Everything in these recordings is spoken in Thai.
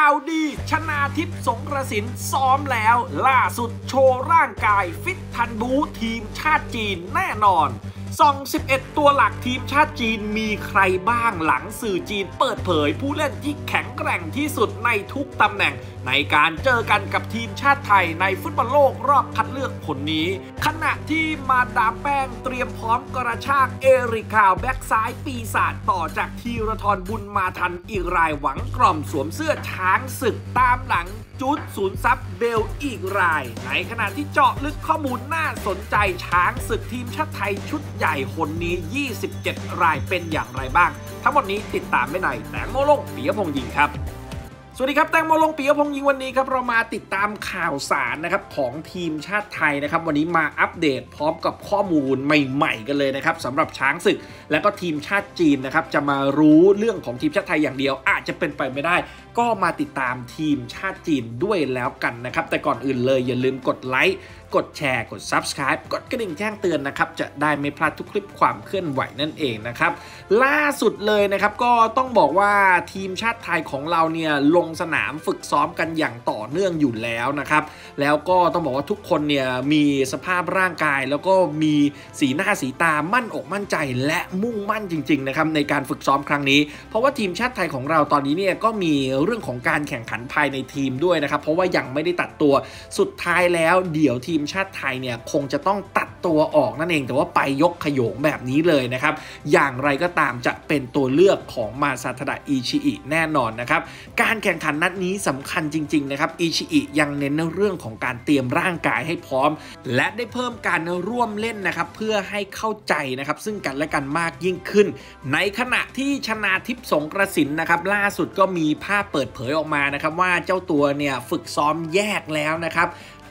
ข่าวดี ชนาธิป สรงกระสินธ์ซ้อมแล้ว ล่าสุดโชว์ร่างกายฟิตทันบู๊ทีมชาติจีนแน่นอน ส่อง 11 ตัวหลักทีมชาติจีนมีใครบ้างหลังสื่อจีนเปิดเผยผู้เล่นที่แข็งแกร่งที่สุดในทุกตำแหน่ง ในการเจอกันกับทีมชาติไทยในฟุตบอลโลกรอบคัดเลือกหนนี้ ขณะที่มาดามแป้งเตรียมพร้อมกระชากเอริค คาห์ล แบ็กซ้ายปีศาจต่อจากธีราทรบุญมาทันอีกรายหวังกล่อมสวมเสื้อช้างศึกตามหลัง จุดศูนย์ซับเบลอีกราย ในขณะที่เจาะลึกข้อมูลน่าสนใจช้างศึกทีมชาติไทยชุดใหญ่คนนี้ 27 รายเป็นอย่างไรบ้าง ทั้งหมดนี้ติดตามได้ในแตงโมลงปียพงยิงครับ สวัสดีครับแตงโมลงปีกพงยิงวันนี้ครับเรามาติดตามข่าวสารนะครับของทีมชาติไทยนะครับวันนี้มาอัปเดตพร้อมกับข้อมูลใหม่ๆกันเลยนะครับสำหรับช้างศึก และก็ทีมชาติจีนนะครับจะมารู้เรื่องของทีมชาติไทยอย่างเดียว อาจจะเป็นไปไม่ได้ ก็มาติดตามทีมชาติจีนด้วยแล้วกันนะครับแต่ก่อนอื่นเลยอย่าลืมกดไลค์กดแชร์กด Subscribe กดกระดิ่งแจ้งเตือนนะครับจะได้ไม่พลาดทุกคลิปความเคลื่อนไหวนั่นเองนะครับล่าสุดเลยนะครับก็ต้องบอกว่าทีมชาติไทยของเราเนี่ยลงสนามฝึกซ้อมกันอย่างต่อเนื่องอยู่แล้วนะครับแล้วก็ต้องบอกว่าทุกคนเนี่ยมีสภาพร่างกาย แล้วก็มีสีหน้าสีตามั่นอกมั่นใจ และมุ่งมั่นจริงๆนะครับในการฝึกซ้อมครั้งนี้ เพราะว่าทีมชาติไทยของเราตอนนี้เนี่ยก็มีเรื่องของการแข่งขันภายในทีมด้วยนะครับเพราะว่ายังไม่ได้ตัดตัวสุดท้ายแล้วเดี๋ยวทีมชาติไทยเนี่ยคงจะต้องตัดตัวออกนั่นเอง แต่ว่าไปยกขยงแบบนี้เลยนะครับ อย่างไรก็ตามจะเป็นตัวเลือกของมาซาทดะอิชิอิแน่นอนนะครับ การแข่งขันนัดนี้สำคัญจริงๆนะครับอิชิอิยังเน้นเรื่องของการเตรียมร่างกายให้พร้อม และได้เพิ่มการร่วมเล่นนะครับเพื่อให้เข้าใจนะครับซึ่งกันและกันมากยิ่งขึ้น ในขณะที่ชนาทิพย์สงกระสินนะครับล่าสุดก็มีภาพเปิดเผยออกมานะครับว่าเจ้าตัวเนี่ยฝึกซ้อมแยกแล้วนะครับ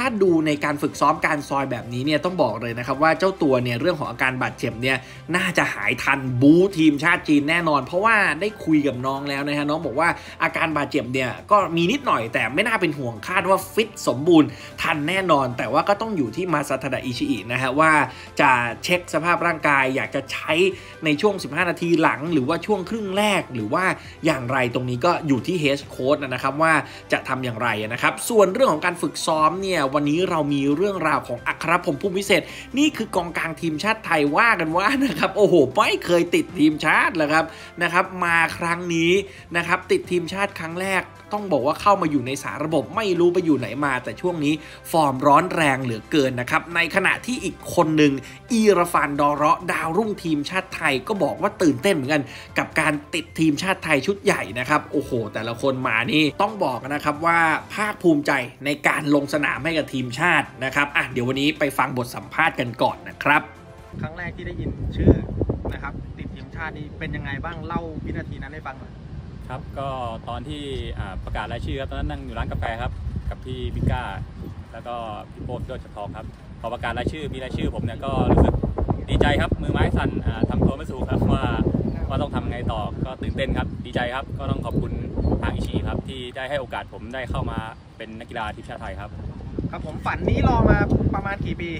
ถ้าดูในการฝึกซ้อมการซอยแบบนี้เนี่ยต้องบอกเลยนะครับว่าเจ้าตัวเนี่ยเรื่องของอาการบาดเจ็บเนี่ยน่าจะหายทันบูทีมชาติจีนแน่นอน เพราะว่าได้คุยกับน้องแล้วนะฮะน้องบอกว่าอาการบาดเจ็บเนี่ยก็มีนิดหน่อยแต่ไม่น่าเป็นห่วงคาดว่าฟิตสมบูรณ์ทันแน่นอน แต่ว่าก็ต้องอยู่ที่มาซาทดะอิชิอินะฮะว่าจะเช็คสภาพร่างกาย อยากจะใช้ในช่วง 15 นาทีหลัง หรือว่าช่วงครึ่งแรกหรือว่าอย่างไรตรงนี้ก็อยู่ที่เฮสโค้ดนะครับว่าจะทำอย่างไรนะครับส่วนเรื่องของการฝึกซ้อมเนี่ยวันนี้เรามีเรื่องราวของอัครพงศ์ผู้วิเศษ นี่คือกองกลางทีมชาติไทยว่ากันว่านะครับโอ้โหไม่เคยติดทีมชาติเลยครับนะครับมาครั้งนี้นะครับติดทีมชาติครั้งแรก ต้องบอกว่าเข้ามาอยู่ในสารระบบไม่รู้ไปอยู่ไหนมา แต่ช่วงนี้ฟอร์มร้อนแรงเหลือเกินนะครับ ในขณะที่อีกคนหนึ่งอีราฟานดอเระดาวรุ่งทีมชาติไทยก็บอกว่าตื่นเต้นเหมือนกัน กับการติดทีมชาติไทยชุดใหญ่นะครับโอ้โห แต่ละคนมานี่ต้องบอกนะครับว่าภาคภูมิใจในการลงสนามให้กับทีมชาตินะครับอะเดี๋ยววันนี้ไปฟังบทสัมภาษณ์กันก่อนนะครับ ครั้งแรกที่ได้ยินชื่อนะครับติดทีมชาตินี่เป็นยังไงบ้างเล่าวินาทีนั้นให้ฟังหน่อย ครับก็ตอนที่อ่าประกาศรายชื่อครับตอนนั้นนั่งอยู่ร้านกาแฟครับ กับพี่บิ๊กก้า แล้วก็พี่โป๊ปยอดชะทองครับ พอประกาศรายชื่อมีรายชื่อผมเนี่ยก็รู้สึกดีใจครับมือไม้สั่นอ่าทำตัวไม่ถูกครับว่าว่าต้องทำไงต่อก็ตื่นเต้นครับ ดีใจครับก็ต้องขอบคุณทางอิชิครับ ที่ได้ให้โอกาสผมได้เข้ามาเป็นนักกีฬาทีมชาติไทยครับ ครับผมฝันนี้รอมาประมาณกี่ปี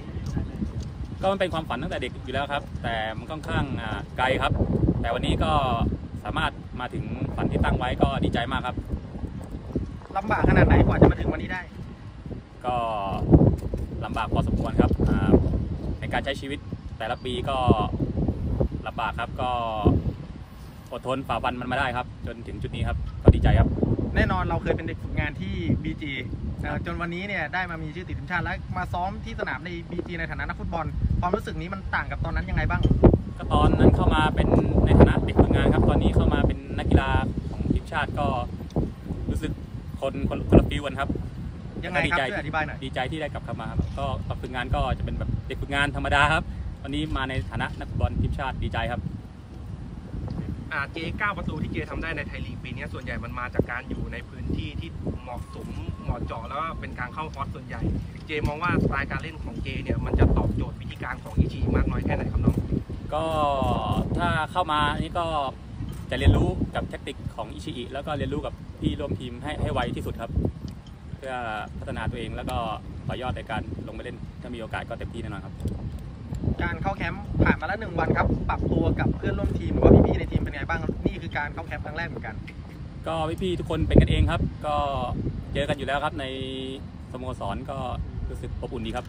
ก็มันเป็นความฝันตั้งแต่เด็กอยู่แล้วครับ แต่มันค่อนข้างอ่าไกลครับ แต่วันนี้ก็สามารถมาถึง ฝันที่ตั้งไว้ก็ดีใจมากครับลำบากขนาดไหนกว่าจะมาถึงวันนี้ได้ ก็ลำบากพอสมควรครับอ่าในการใช้ชีวิตแต่ละปีก็ลำบากครับก็อดทนฝ่าฟันมันมาได้ครับ จนถึงจุดนี้ครับก็ดีใจครับ แน่นอนเราเคยเป็นเด็กฝึกงานที่ BG เอ่อจนวันนี้เนี่ยได้มามีชื่อติดทีมชาติและมาซ้อมที่สนามใน BG ในฐานะนักฟุตบอล ความรู้สึกนี้มันต่างกับตอนนั้นยังไงบ้าง ก็ตอนนั้นเข้ามาเป็นในฐานะเด็กฝึกงานครับ ตอนนี้เข้ามาเป็นนักกีฬาของทีมชาติก็รู้สึกคนคนคนละฟิวกันครับยังไงครับก็ดีใจช่วยอธิบายหน่อยดีใจที่ได้กลับเข้ามาครับก็ตอนฝึกงานก็จะเป็นแบบเด็กฝึกงานธรรมดาครับวันนี้มาในฐานะนักฟุตบอลทีมชาติดีใจครับอ่าเจเก้าประตูที่เจทำได้ในไทยลีกปีนี้ส่วนใหญ่มันมาจากการอยู่ในพื้นที่ที่เหมาะสมเหมาะเจาะแล้วก็เป็นการเข้าฮอตส่วนใหญ่ เจมองว่าสไตล์การเล่นของเจเนี่ยมันจะตอบโจทย์วิธีการของอิชิมากน้อยแค่ไหนครับน้อง ก็ถ้าเข้ามานี่ก็จะเรียนรู้กับแทคติกของอิชิอิแล้วก็เรียนรู้กับพี่ร่วมทีมให้ให้ไวที่สุดครับ เพื่อพัฒนาตัวเองแล้วก็ต่อยอดในการลงไปเล่น ถ้ามีโอกาสก็เต็มที่แน่นอนครับ การเข้าแคมป์ผ่านมาแล้วหนึ่งวันครับ ปรับตัวกับเพื่อนร่วมทีมหรือว่าพี่ๆในทีมเป็นไงบ้างนี่คือการเข้าแคมป์ครั้งแรกเหมือนกันกก็พี่ๆทุกคนเป็นกันเองครับ ก็เจอกันอยู่แล้วครับในสโมสรก็รู้สึกอบอุ่นดีครับ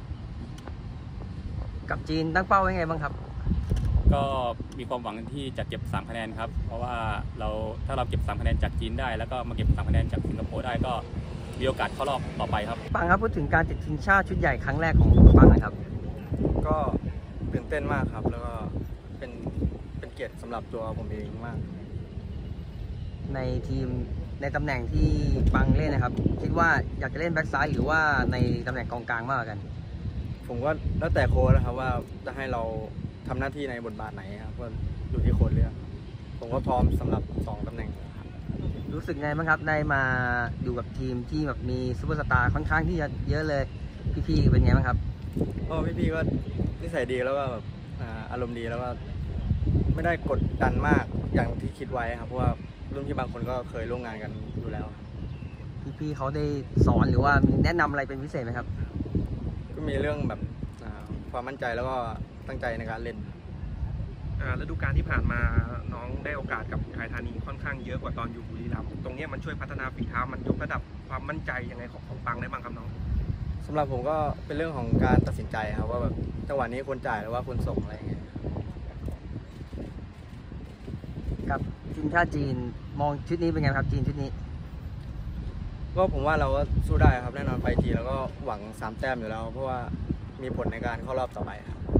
กับจีนตั้งเป้าไว้ไงบ้างครับ ก็มีความหวังที่จะเก็บ 3 คะแนนครับ เพราะว่าเราถ้าเราเก็บ 3 คะแนนจากจีนได้ แล้วก็มาเก็บ 3 คะแนนจากสิงคโปร์ได้ก็มีโอกาสเข้ารอบต่อไปครับ ปังครับพูดถึงการติดทีมชาติชุดใหญ่ครั้งแรกของปังหนะครับ ก็ตื่นเต้นมากครับ แล้วก็เป็นเป็นเกียรติสำหรับตัวผมเองมาก ในทีมในตำแหน่งที่ปังเล่นนะครับ คิดว่าอยากจะเล่นแบ็กซ้ายหรือว่าในตำแหน่งกองกลางมากกว่ากัน ผมก็แล้วแต่โค้ชนะครับว่าจะให้เรา ทำหน้าที่ในบทบาทไหนครับก็อยู่ที่โค้ชเลือกผมก็พร้อมสำหรับสองตำแหน่งครับรู้สึกไงบ้างครับได้มาอยู่กับทีมที่แบบมีซูเปอร์สตาร์ค่อนข้างที่จะเยอะเลยพี่ๆเป็นไงบ้างครับก็พี่ๆก็นิสัยดีแล้วก็แบบอ่าอารมณ์ดีแล้วก็ไม่ได้กดดันมากอย่างที่คิดไว้ครับเพราะว่ารุ่นพี่บางคนก็เคยร่วมงานกันอยู่แล้วครับพี่ๆเขาได้สอนหรือว่ามีแนะนำอะไรเป็นพิเศษไหมครับ ก็มีเรื่องแบบอ่าความมั่นใจแล้วก็ ตั้งใจในการเล่นอ่าฤดูกาลที่ผ่านมาน้องได้โอกาสกับอุทัยธานีค่อนข้างเยอะกว่าตอนอยู่บุรีรัมย์ตรงเนี้ยมันช่วยพัฒนาฝีเท้ามันยกระดับความมั่นใจยังไงของของปังได้บ้างครับน้องสำหรับผมก็เป็นเรื่องของการตัดสินใจครับว่าแบบจังหวะนี้ควรจ่ายหรือว่าควรส่งอะไรอย่างเงี้ยกับทีมชาติจีนมองชุดนี้เป็นไงครับจีนชุดนี้ ก็ผมว่าเราก็สู้ได้ครับแน่นอนไปทีแล้วก็หวังสามแต้มอยู่แล้ว เพราะว่ามีผลในการเข้ารอบต่อไปครับ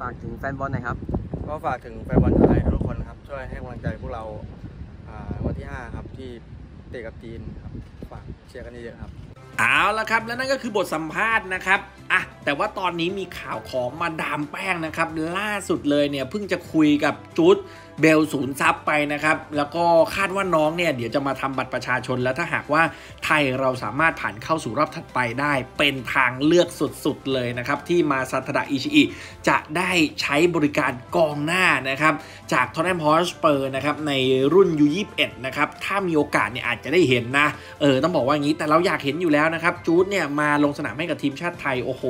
ฝากถึงแฟนบอลหน่อยครับ ก็ฝากถึงแฟนบอลชาวไทยทุกคนครับ ช่วยให้กำลังใจพวกเราอ่าวันที่ 5 ครับที่เตะกับจีนครับฝากเชียร์กันเยอะๆครับ เอาละครับ และนั่นก็คือบทสัมภาษณ์นะครับอะแต่ว่าตอนนี้มีข่าวของมาดามแป้งนะครับ ล่าสุดเลยเนี่ยเพิ่งจะคุยกับจุด เบลศูนย์ซับไปนะครับ แล้วก็คาดว่าน้องเนี่ยเดี๋ยวจะมาทำบัตรประชาชนแล้วถ้าหากว่าไทยเราสามารถผ่านเข้าสู่รอบถัดไปได้ เป็นทางเลือกสุดๆเลยนะครับ ที่มาซาตดะอิชิอิจะได้ใช้บริการกองหน้านะครับ จากท็อตแนมฮอตสเปอร์นะครับในรุ่น U21 นะครับถ้ามีโอกาสเนี่ยอาจจะได้เห็นนะเออต้องบอกว่าอย่างนี้แต่เราอยากเห็นอยู่แล้วนะครับจูดเนี่ยมาลงสนามให้กับทีมชาติไทยโอ้โห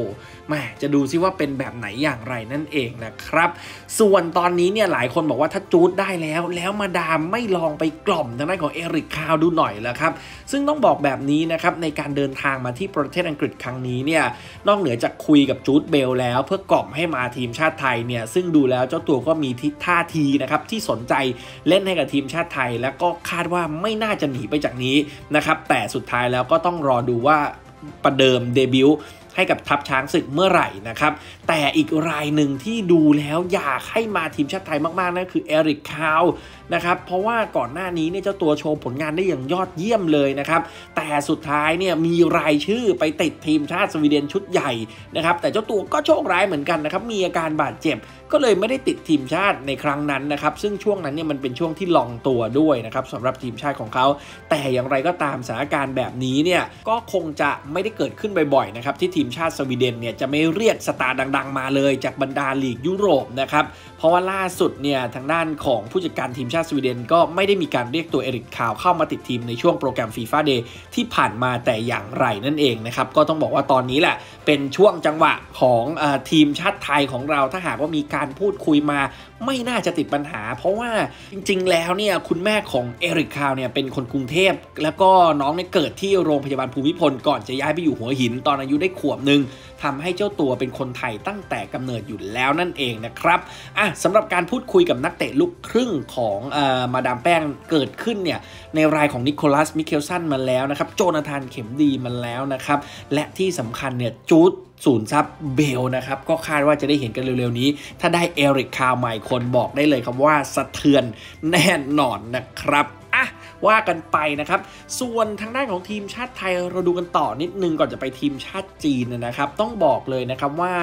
แหมจะดูซิว่าเป็นแบบไหนอย่างไรนั่นเองนะครับ ส่วนตอนนี้เนี่ยหลายคนบอกว่าถ้าจูดได้แล้ว แล้วมาดามไม่ลองไปกล่อมทางด้านของเอริคคาร์ลดูหน่อยแล้วครับ ซึ่งต้องบอกแบบนี้นะครับในการเดินทางมาที่ประเทศอังกฤษครั้งนี้เนี่ยนอกเหนือจากคุยกับจูดเบลแล้วเพื่อกล่อมให้มาทีมชาติไทยเนี่ยซึ่งดูแล้วเจ้าตัวก็มีทิศท่าทีนะครับที่สนใจเล่นให้กับทีมชาติไทย แล้วก็คาดว่าไม่น่าจะหนีไปจากนี้นะครับแต่สุดท้ายแล้วก็ต้องรอดูว่าประเดิมเดบิวต์ ให้กับทัพช้างศึกเมื่อไหร่นะครับ แต่อีกรายหนึ่งที่ดูแล้วอยากให้มาทีมชาติไทยมากๆนั่นคือเอริกคาวนะครับเพราะว่าก่อนหน้านี้เนี่ยเจ้าตัวโชว์ผลงานได้อย่างยอดเยี่ยมเลยนะครับ แต่สุดท้ายเนี่ยมีรายชื่อไปติดทีมชาติสวีเดนชุดใหญ่นะครับ แต่เจ้าตัวก็โชคร้ายเหมือนกันนะครับ มีอาการบาดเจ็บ ก็เลยไม่ได้ติดทีมชาติในครั้งนั้นนะครับ ซึ่งช่วงนั้นเนี่ยมันเป็นช่วงที่ลองตัวด้วยนะครับสำหรับทีมชาติของเขา แต่อย่างไรก็ตามสถานการณ์แบบนี้เนี่ยก็คงจะไม่ได้เกิดขึ้นบ่อยๆนะครับที่ทีมชาติสวีเดนเนี่ยจะไม่เรียกสตาร์ดัง ๆ มาเลยจากบรรดาลีกยุโรปนะครับ เพราะว่าล่าสุดเนี่ยทางด้านของผู้จัดการทีมชาติสวีเดนก็ไม่ได้มีการเรียกตัวเอริคคาร์ลเข้ามาติดทีมในช่วงโปรแกรมฟีฟ่าเดย์ที่ผ่านมาแต่อย่างไรนั่นเองนะครับ ก็ต้องบอกว่าตอนนี้แหละเป็นช่วงจังหวะของอทีมชาติไทยของเราถ้าหากว่ามีการพูดคุยมาไม่น่าจะติดปัญหา เพราะว่าจริง ๆ แล้วเนี่ยคุณแม่ของเอริกคาวเนี่ยเป็นคนกรุงเทพ แล้วก็น้องเนี่ยเกิดที่โรงพยาบาลภูมิพลก่อนจะย้ายไปอยู่หัวหินตอนอายุได้ขวบหนึ่งทำให้เจ้าตัวเป็นคนไทยตั้งแต่กำเนิดอยู่แล้วนั่นเองนะครับอะสำหรับการพูดคุยกับนักเตะลูกครึ่งของออมาดามแป้งเกิดขึ้นเนี่ยในรายของนิโคลัสมิเคลสันมาแล้วนะครับโจนาธานเข็มดีมาแล้วนะครับและที่สำคัญเนี่ยจูดซุ่นทรัพย์เบลล์นะครับก็คาดว่าจะได้เห็นกันเร็วๆนี้ ถ้าได้เอริคคาร์ลหลายคนบอกได้เลยครับว่าสะเทือนแน่นอนนะครับ ว่ากันไปนะครับ ส่วนทางด้านของทีมชาติไทยเราดูกันต่อนิดนึงก่อนจะไปทีมชาติจีนนะครับ ต้องบอกเลยนะครับว่า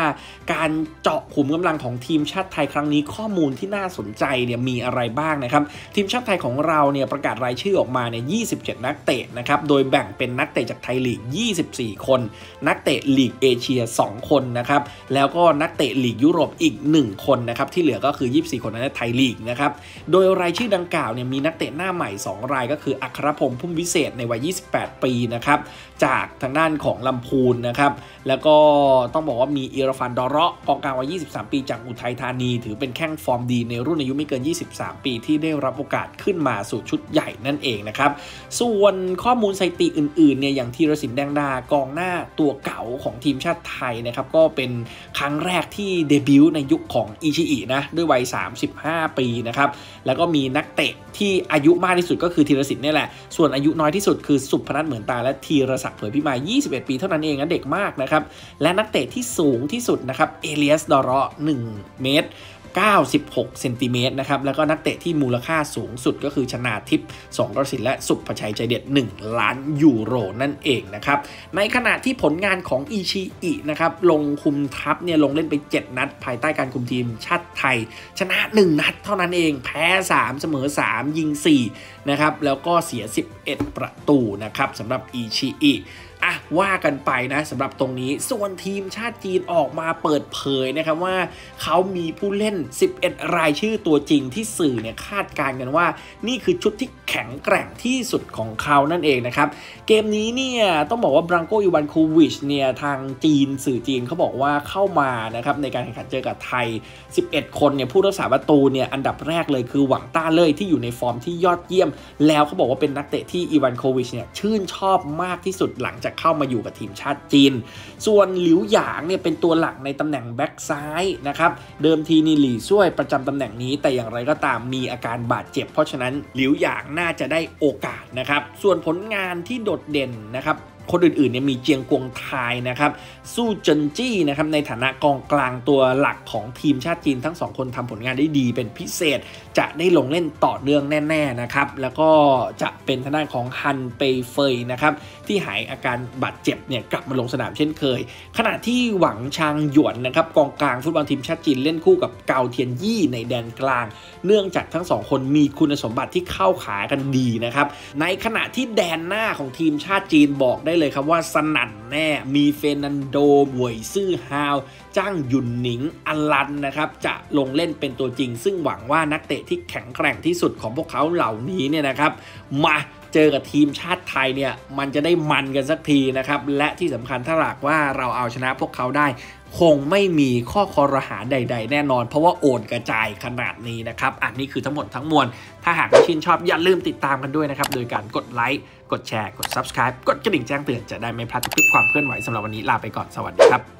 การเจาะขุมกำลังของทีมชาติไทยครั้งนี้ข้อมูลที่น่าสนใจเนี่ยมีอะไรบ้างนะครับ ทีมชาติไทยของเราเนี่ยประกาศรายชื่อออกมาเนี่ย 27 นักเตะนะครับ โดยแบ่งเป็นนักเตะจากไทยลีก 24 คน นักเตะลีกเอเชีย 2 คนนะครับ แล้วก็นักเตะลีกยุโรปอีก 1 คนนะครับ ที่เหลือก็คือ 24 คนนั้นไทยลีกนะครับ โดยรายชื่อดังกล่าวเนี่ยมีนักเตะหน้าใหม่ 2 รายก็คืออัครพงษ์พุ่มวิเศษในวัย 28 ปีนะครับ จากทางด้านของลำพูนนะครับ แล้วก็ต้องบอกว่ามีอิราฟันดอเราะกองกลางวัย 23 ปีจากอุทัยธานี ถือเป็นแข้งฟอร์มดีในรุ่นอายุไม่เกิน 23 ปี ที่ได้รับโอกาสขึ้นมาสู่ชุดใหญ่นั่นเองนะครับ ส่วนข้อมูลสถิติอื่นๆเนี่ยอย่างธีรศิลป์แดงดากองหน้าตัวเก่าของทีมชาติไทยนะครับก็เป็นครั้งแรกที่เดบิวต์ในยุคของอิชิอินะด้วยวัย 35 ปีนะครับแล้วก็มีนักเตะที่อายุมากที่สุดก็คือธีรศิลป์นี่แหละ ส่วนอายุน้อยที่สุดคือสุพนัทเหมือนตาและธีรศักดิ์เผยพิมาย 21 ปีเท่านั้นเองนะเด็กมากนะครับ และนักเตะที่สูงที่สุดนะครับ เอเลียส ดอร์1เมตร 96เซนติเมตรนะครับ แล้วก็นักเตะที่มูลค่าสูงสุดก็คือชนาทิพย์สองกรสินและสุภชัยใจเด็ด 1 ล้านยูโรนั่นเองนะครับ ในขณะที่ผลงานของอิชิอินะครับ ลงคุมทัพเนี่ยลงเล่นไป 7 นัด ภายใต้การคุมทีมชาติไทย ชนะ 1 นัดเท่านั้นเอง แพ้ 3 เสมอ 3 ยิง 4 นะครับ แล้วก็เสีย 11 ประตูนะครับสำหรับอิชิอิ อะว่ากันไปนะสำหรับตรงนี้ ส่วนทีมชาติจีนออกมาเปิดเผยนะครับว่า เขามีผู้เล่น 11 รายชื่อตัวจริงที่สื่อเนี่ยคาดการณ์กันว่า นี่คือชุดที่แข็งแกร่งที่สุดของเขานั่นเองนะครับ เกมนี้เนี่ยต้องบอกว่าบรังโกอิวันคูวิชเนี่ยทางจีนสื่อจีนเขาบอกว่าเข้ามานะครับในการแข่งขันเจอกับไทย 11 คนเนี่ยผู้รักษาประตูเนี่ยอันดับแรกเลยคือหวังต้าเล่ยที่อยู่ในฟอร์มที่ยอดเยี่ยม แล้วเขาบอกว่าเป็นนักเตะที่อีวานโควิชเนี่ยชื่นชอบมากที่สุดหลังจากเข้ามาอยู่กับทีมชาติจีน ส่วนหลิวหยางเนี่ยเป็นตัวหลักในตำแหน่งแบ็กซ้ายนะครับ เดิมทีนี่หลี่ซ่วยประจำตำแหน่งนี้ แต่อย่างไรก็ตามมีอาการบาดเจ็บ เพราะฉะนั้นหลิวหยางน่าจะได้โอกาสนะครับ ส่วนผลงานที่โดดเด่นนะครับ คนอื่นๆเนี่ยมีเจียงกวงไทยนะครับสู้เจินจี้นะครับในฐานะกองกลางตัวหลักของทีมชาติจีนทั้งสองคนทำผลงานได้ดีเป็นพิเศษ จะได้ลงเล่นต่อเนื่องแน่ๆนะครับแล้วก็จะเป็นทางด้านของฮันเปยเฟยนะครับที่หายอาการบาดเจ็บเนี่ยกลับมาลงสนามเช่นเคย ขณะที่หวังชางหยวนนะครับกองกลางฟุตบอลทีมชาติจีนเล่นคู่กับเกาเทียนยี่ในแดนกลาง เนื่องจากทั้งสองคนมีคุณสมบัติที่เข้าขากันดีนะครับในขณะที่แดนหน้าของทีมชาติจีนบอกได้เลยครับว่าสนั่นแน่ มีเฟนันโดบวยซื่อฮาว จ้างยุนหนิงอลันนะครับ จะลงเล่นเป็นตัวจริง ซึ่งหวังว่านักเตะที่แข็งแกร่งที่สุดของพวกเขาเหล่านี้เนี่ยนะครับ มาเจอกับทีมชาติไทยเนี่ย มันจะได้มันกันสักทีนะครับ และที่สำคัญถ้าหากว่าเราเอาชนะพวกเขาได้คงไม่มีข้อคอรหาใด ๆ แน่นอน เพราะว่าโอนกระจายขนาดนี้นะครับ อันนี้คือทั้งหมดทั้งมวล ถ้าหากชื่นชอบอย่าลืมติดตามกันด้วยนะครับ โดยการกดไลค์ กดแชร์ กด Subscribe กดกระดิ่งแจ้งเตือนจะได้ไม่พลาดทุกคลิปความเคลื่อนไหวสำหรับวันนี้ลาไปก่อนสวัสดีครับ